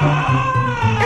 Oh!